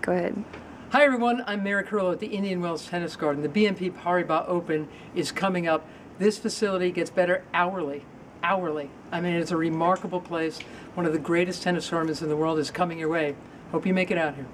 Go ahead. Hi everyone, I'm Mary Carillo at the Indian Wells Tennis Garden. The BNP Paribas Open is coming up. This facility gets better hourly, hourly. I mean, it's a remarkable place. One of the greatest tennis tournaments in the world is coming your way. Hope you make it out here.